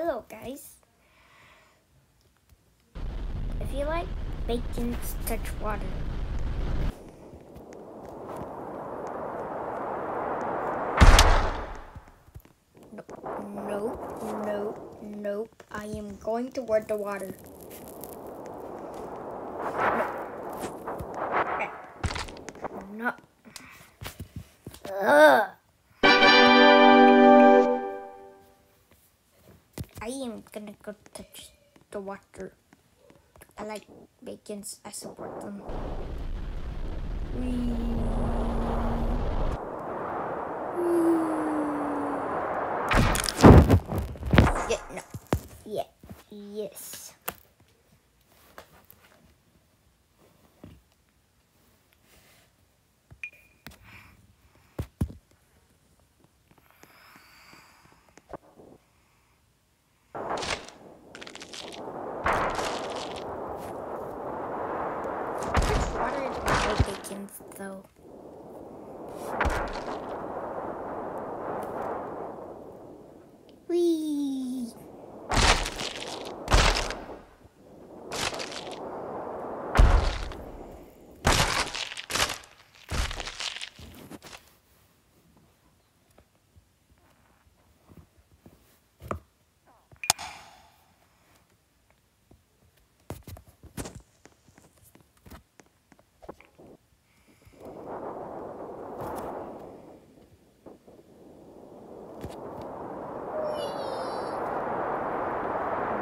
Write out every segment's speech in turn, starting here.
Hello, guys. If you like bacon, touch water. No, nope, nope, nope. I am going toward the water. No. Eh. Ugh. Am gonna go touch the water. I like bacons. I support them. Whee. Whee. Yeah, no. Yeah. Yes. Water is my bacons, though. Whee!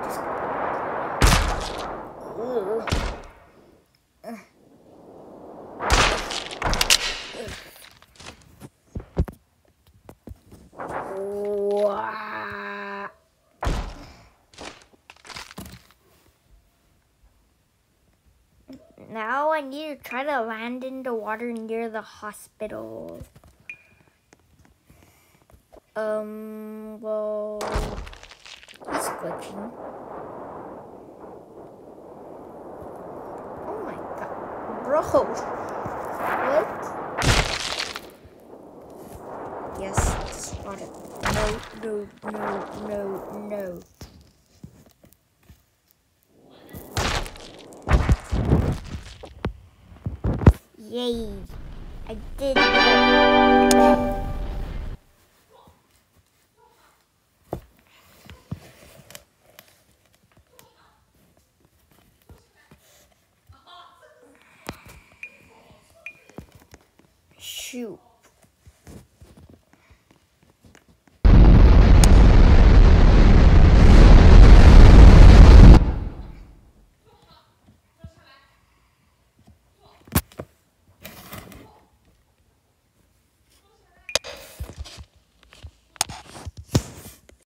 Just- Ugh. Ugh. Wah. Now I need to try to land in the water near the hospital. Um, well, he's glitching. Oh my god. Bro. What? Yes, spot it. No, no, no, no, no. Yay. I did it. Shoot.